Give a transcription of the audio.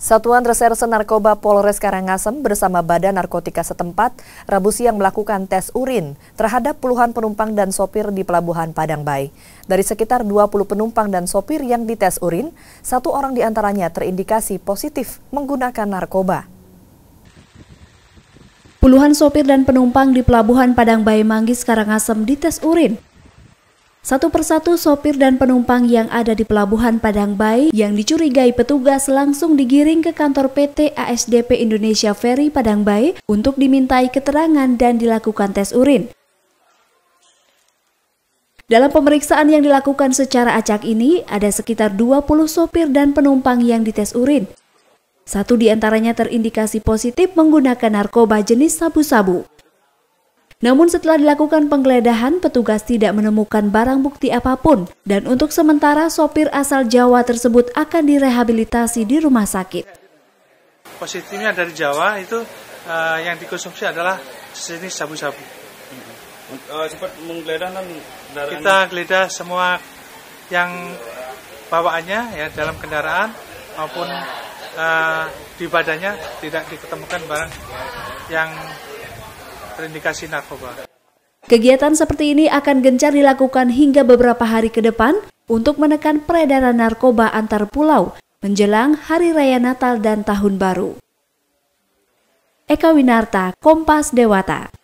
Satuan Reserse Narkoba Polres Karangasem bersama Badan Narkotika setempat Rabu siang melakukan tes urin terhadap puluhan penumpang dan sopir di Pelabuhan Padang Bay. Dari sekitar 20 penumpang dan sopir yang dites urin, satu orang di antaranya terindikasi positif menggunakan narkoba. Puluhan sopir dan penumpang di Pelabuhan Padang Bay Manggis Karangasem dites urin satu persatu sopir dan penumpang yang ada di Pelabuhan Padang Bay yang dicurigai petugas langsung digiring ke kantor PT ASDP Indonesia Ferry Padang Bay untuk dimintai keterangan dan dilakukan tes urin. Dalam pemeriksaan yang dilakukan secara acak ini, ada sekitar 20 sopir dan penumpang yang dites urin. Satu di antaranya terindikasi positif menggunakan narkoba jenis sabu-sabu. Namun setelah dilakukan penggeledahan, petugas tidak menemukan barang bukti apa pun dan untuk sementara sopir asal Jawa tersebut akan direhabilitasi di rumah sakit. Positifnya dari Jawa itu uh, yang dikonsumsi adalah jenis sabu-sabu. Uh, sempat menggeledah dan kita geledah semua yang bawaannya ya dalam kendaraan maupun uh, di badannya tidak ditemukan barang yang terindikasi narkoba. Kegiatan seperti ini akan gencar dilakukan hingga beberapa hari ke depan untuk menekan peredaran narkoba antar pulau menjelang Hari Raya Natal dan Tahun Baru. Eka Winarta, Kompas Dewata